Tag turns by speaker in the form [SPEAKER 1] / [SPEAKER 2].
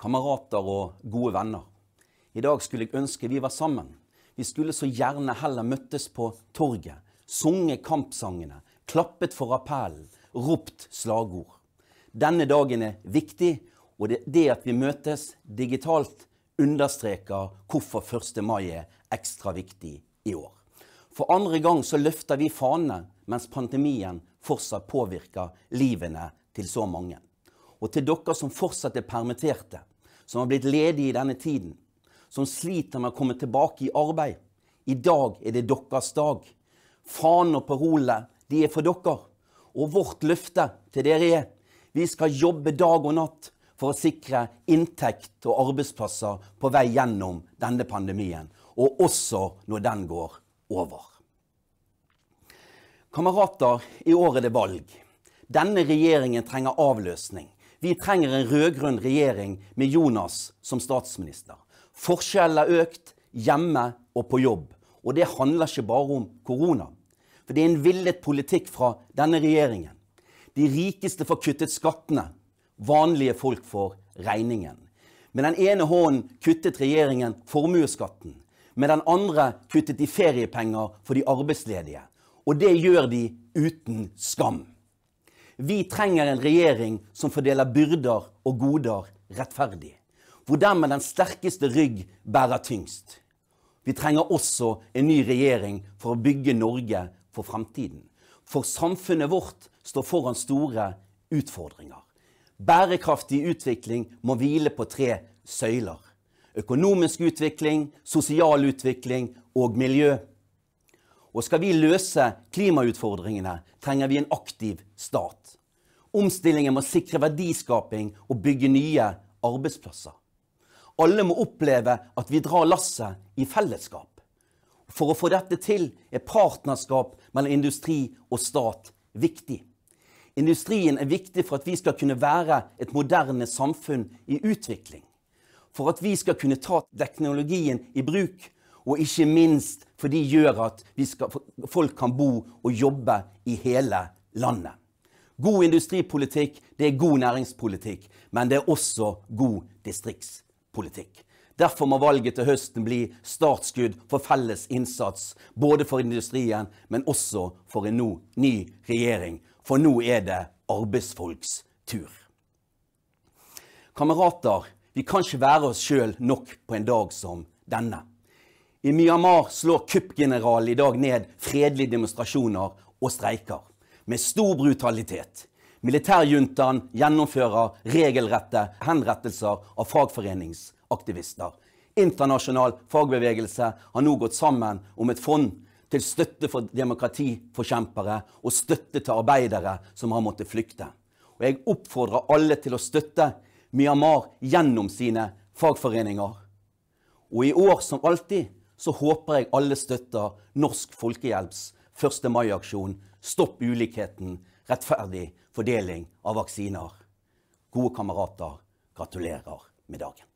[SPEAKER 1] kamerater og gode venner. I dag skulle jeg ønske vi var sammen. Vi skulle så gjerne heller møttes på torget, sunget kampsangene, klappet for appellen, ropt slagord. Denne dagen er viktig, og det, at vi møtes digitalt, understreker hvorfor 1. mai er ekstra viktig i år. For andre gang så løfter vi fanene mens pandemien fortsatt påvirker livene til så mange. Og til dere som fortsatt er permitterte, som har blitt ledige i denne tiden, som sliter med å komme tilbake i arbeid. I dag er det deres dag. Fanen og parolene, de er for dere. Og vårt løfte til dere er vi skal jobbe dag og natt for å sikre inntekt og arbeidsplasser på vei gjennom denne pandemien, og også når den går over. Kamerater, i år er det valg. Denne regjeringen trenger avløsning. Vi trenger en rød-grønn regjering med Jonas som statsminister. Forskjellene er økt hjemme og på jobb. Og det handler ikke bare om korona. For det er en villet politikk fra denne regjeringen. De rikeste får kuttet skattene. Vanlige folk får regningen. Med den ene hånden kuttet regjeringen formuesskatten. Med den andre kuttet de feriepenger for de arbeidsledige. Og det gjør de uten skam. Vi trenger en regjering som fordeler byrder og goder rettferdig. Hvor den med den sterkeste rygg bærer tyngst. Vi trenger også en ny regjering for å bygge Norge for fremtiden. For samfunnet vårt står foran store utfordringer. Bærekraftig utvikling må hvile på tre søyler. Økonomisk utvikling, sosial utvikling og miljø. Og skal vi løse klimautfordringene, trenger vi en aktiv stat. Omstillingen må sikre verdiskaping og bygge nye arbeidsplasser. Alle må oppleve at vi drar lasset i fellesskap. For å få dette til er partnerskap mellom industri og stat viktig. Industrien er viktig for at vi skal kunne være et moderne samfunn i utvikling. For at vi skal kunne ta teknologien i bruk og ikke minst for de gjør at skal, folk kan bo og jobbe i hele landet. God industripolitikk det er god næringspolitikk, men det er også god distriktspolitikk. Derfor må valget til høsten bli startskudd for felles innsats, både for industrien, men også for en ny regjering. For nå er det arbeidsfolks tur. Kamerater, vi kan ikke være oss sjøl nok på en dag som denne. I Myanmar slår kuppgeneralen i dag ned fredelige demonstrasjoner og streiker. Med stor brutalitet. Militærjuntaen gjennomfører regelrette henrettelser av fagforeningsaktivister. Internasjonal fagbevegelse har nå gått sammen om et fond til støtte for demokratiforkjempere og støtte til arbeidere som har måttet flykte. Og Jeg oppfordrer alle til å støtte Myanmar gjennom sine fagforeninger. Og i år som alltid så håper jeg alle støtter Norsk Folkehjelps 1. mai-aksjon Stopp ulikheten rettferdig fordeling av vaksiner. Gode kamerater, gratulerer med dagen.